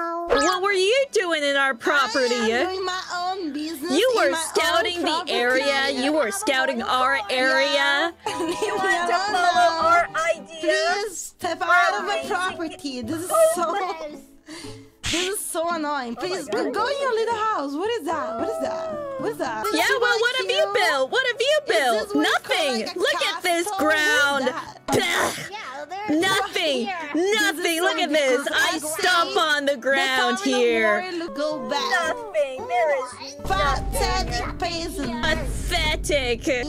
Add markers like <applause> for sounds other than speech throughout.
Hello. What were you doing in our property? I am doing my own business. You were scouting the property. area. You were scouting our area. Leave <laughs> You want to follow now. our idea? Please step out of my property. This is oh so. <laughs> This is so annoying. Oh Please God. go in your little house. What is that? What is that? What is that? This Yeah, well, what have you built? What have you built? what call, Nothing. like, a Look at this castle? What is ground. that? Yeah, there's Nothing. Nothing. Look at this. I stomp on the ground The here. Go back. Nothing. There is Pathetic peasant. Pathetic. I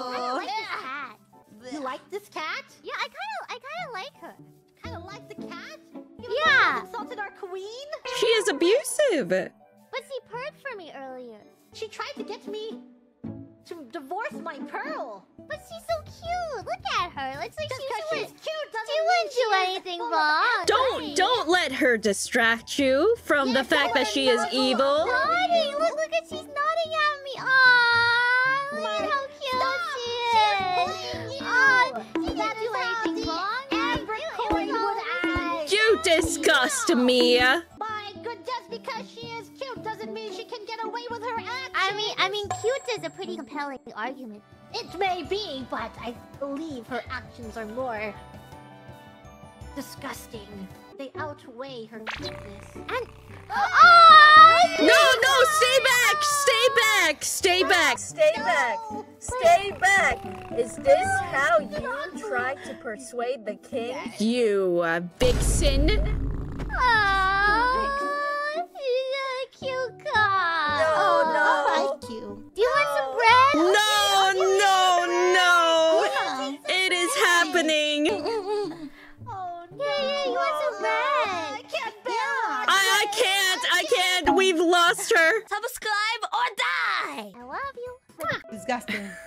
Ew. like this cat. You like this cat? Yeah, I kind of, I kind of like her. Kind of like the cat? yeah. Insulted our queen. She is abusive. But she purred for me earlier. She tried to get me to my pearl. But she's so cute. Look at her. It's like Just she 'cause wouldn't- she's cute doesn't She mean wouldn't she do anything wrong. Don't don't let her distract you from the fact that she is evil. Nodding. Look, look at she's nodding at me. Aww. Look at how cute she is. Aw, she didn't do anything wrong. Every coin would add. You disgust me. My good, just because she is cute doesn't mean she can get away with her actions. I mean, I mean, cute is a pretty compelling argument. It may be, but I believe her actions are more disgusting. They outweigh her cuteness. And oh, No, no, stay back, stay back, stay back. Stay back. Stay back. Is this how you try to persuade the king? You uh, vixen. Aw, she's a cute cat. Can't. We've lost her. Subscribe or die. I love you. Disgusting.